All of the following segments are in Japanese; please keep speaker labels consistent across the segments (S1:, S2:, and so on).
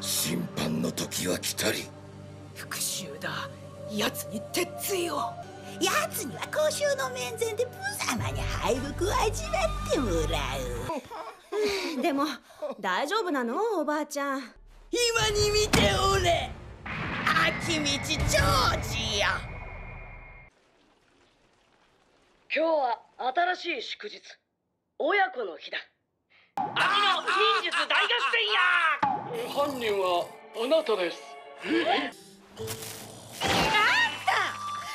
S1: 審判の時は来たり。
S2: 復讐だ。奴に鉄槌を。
S3: 奴には公衆の面前で無様に敗北を味わってもら
S4: う。でも大丈夫なの？おばあちゃん。
S3: 今に見ておれ。秋道長寿よ。
S5: 今日は新しい祝日。親子の日だ。秋の忍術大合戦
S6: あなたです。
S3: あんた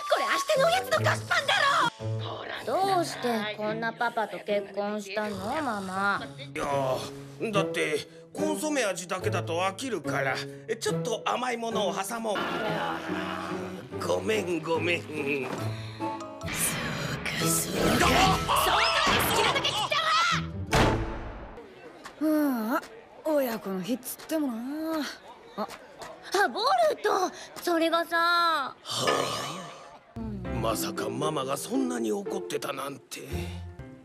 S3: これ明日のおやつの菓子パンだろ。
S5: ほら
S7: どうしてこんなパパと結婚したのママ？
S1: いやだってコンソメ味だけだと飽きるからちょっと甘いものを挟もう。ごめんごめん。
S3: そうかそうか。そんなに好きなだけ切ったわ。
S4: うん親子の日っつってもなあ
S7: あボルトそれがさ。
S1: はあ、まさかママがそんなに怒ってたなんて。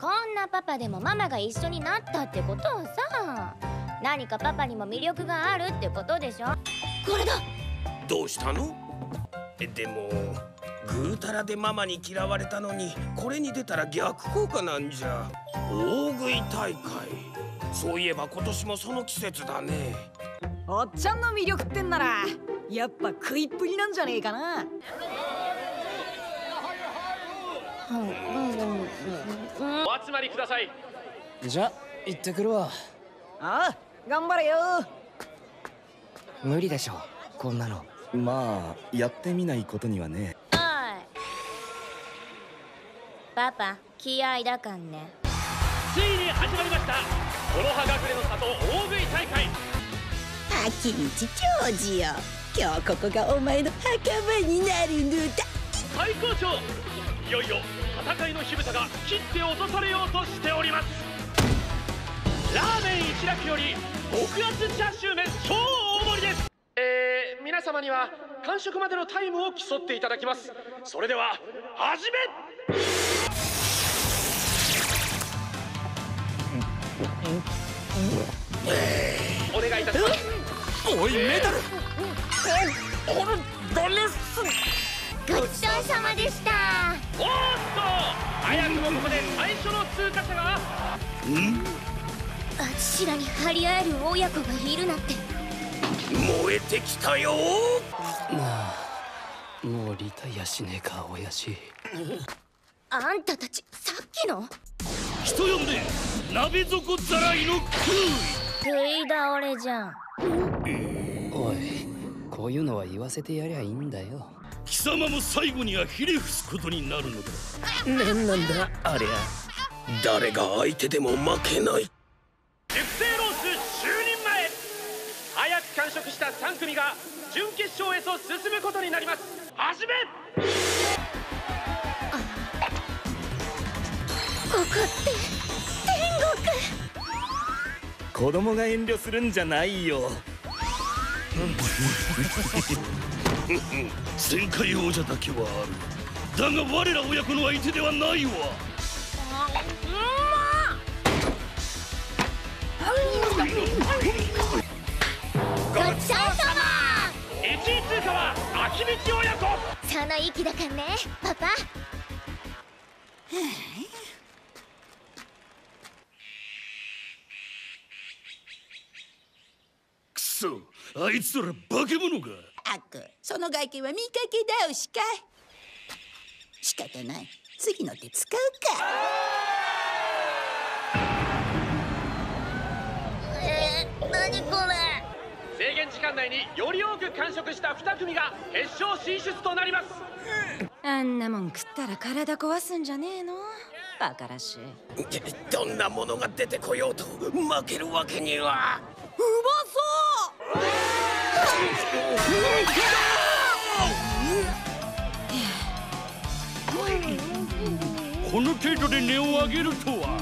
S7: こんなパパでもママが一緒になったってことはさ。何かパパにも魅力があるってことでしょ。これだ。
S1: どうしたの？でもぐうたらでママに嫌われたのにこれに出たら逆効果なんじゃ。大食い大会。そういえば今年もその季節だね
S4: おっちゃんの魅力ってんならやっぱ食いっぷりなんじゃねえかな。
S6: お集まりください。
S8: じゃ行ってくるわ。
S4: ああ頑張れよ。
S8: 無理でしょこんなの。
S9: まあやってみないことにはね。
S7: おい。パパ気合だかんね。
S6: ついに始まりました
S3: 秋道長寿よ今日ここがお前の墓場になるのだ
S6: 最高潮いよいよ戦いの火蓋が切って落とされようとしておりますラーメン一楽より極厚チャーシュー麺超大盛りですえー、皆様には完食までのタイムを競っていただきますそれでは始めお願いいたします
S1: おいメタル。
S7: ごちそうさまでした。
S6: おーっと早くもここで最初の通過者が。
S7: あちらに張り合える親子がいるなんて。
S1: 燃えてきたよ。
S8: なあもうリタイアしねえか親父。
S7: あんたたちさっきの？
S6: 人呼んで鍋底ざらいの
S7: 食い倒れじゃん
S8: こういうのは言わせてやりゃいいんだよ。
S6: 貴様も最後にはひれ伏すことになるのだ。
S8: なんなんだ？ありゃ。
S1: 誰が相手でも負けない。
S6: 熟成ロース就任前。早く完食した3組が準決勝へと進むことになります。始め！
S7: ここって天
S9: 子供が遠慮するんじゃないよ
S6: 前回王者だけはあるだが我ら親子の相手ではないわ
S7: ごちそうさま
S6: 1位通過は秋道親子
S7: その息だかん。ねパパ
S6: くそあいつら化け物が
S3: あくその外見は見かけ倒しか。仕方ない。次の手使うか。
S7: えー、何これ。
S6: 制限時間内により多く完食した2組が決勝進出となります。
S4: あんなもん食ったら体壊すんじゃねえの。バカらしい。
S1: どんなものが出てこようと負けるわけには。
S3: うまそう
S6: この程度で値を上げるとは。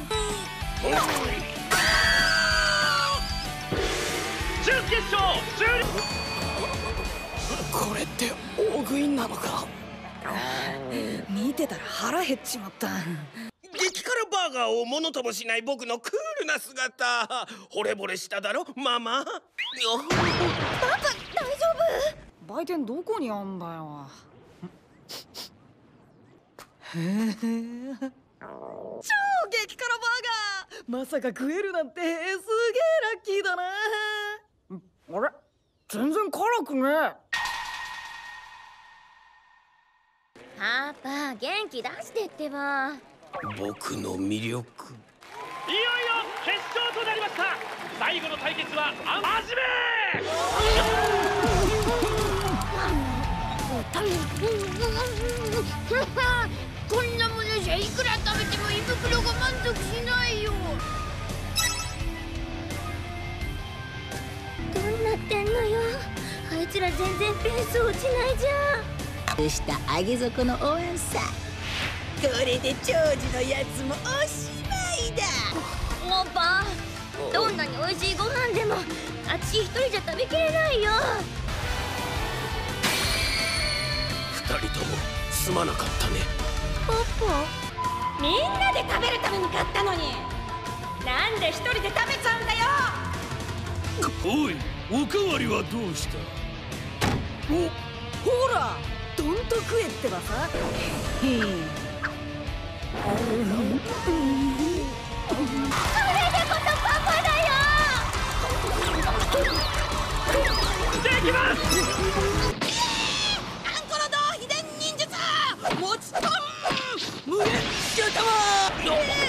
S6: 準決勝終了。
S8: これって大食いなのか？
S4: 見てたら腹減っちまった。
S1: バーガーをものともしない僕のクールな姿。惚れ惚れしただろ？ママ。
S7: パパ大丈夫？
S2: 売店どこにあんだよ。へえ。超激辛バーガー。まさか食えるなんてすげえラッキーだな。あれ？全然辛くね
S7: パパ元気出してってば
S1: 僕の魅力。
S6: いよいよ決勝となりました。最後の対決はあ始め
S7: こんなものじゃいくら食べても胃袋が満足しないよ。どうなってんのよ。あいつら全然ペース落ちないじゃん。
S3: した上げ底のお椀さこれで長寿のやつもおしまいだ。
S7: もうパどんなに美味しいご飯でもあっち一人じゃ食べきれないよ。
S1: 二人ともすまなかったね。
S7: ポッポ
S4: みんなで食べるために買ったのに。なんで一人で食べちゃうんだよ。
S1: おいおかわりはどうした？
S2: ほらどんと食えってばさ
S3: 無限シュータワ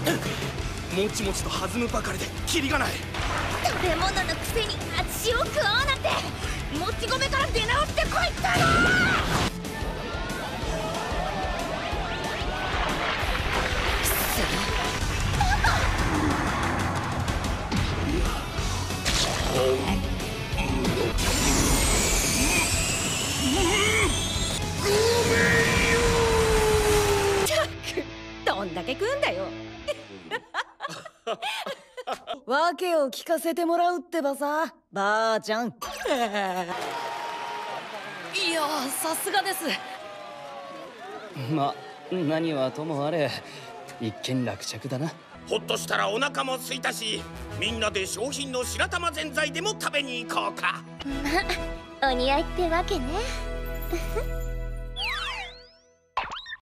S1: もちもちと弾むばかりでキリがない
S7: 食べ物のくせに血を食おうなんてもち米から出直ってこいったら！
S4: どんだけ食うんだよ。
S2: 訳を聞かせてもらうってばさ。ばあちゃん。いやさすがです。
S8: ま何はともあれ一見落着だな。
S1: ほっとしたらお腹も空いたしみんなで商品の白玉ぜんざいでも食べに行こうか。
S7: まあお似合いってわけね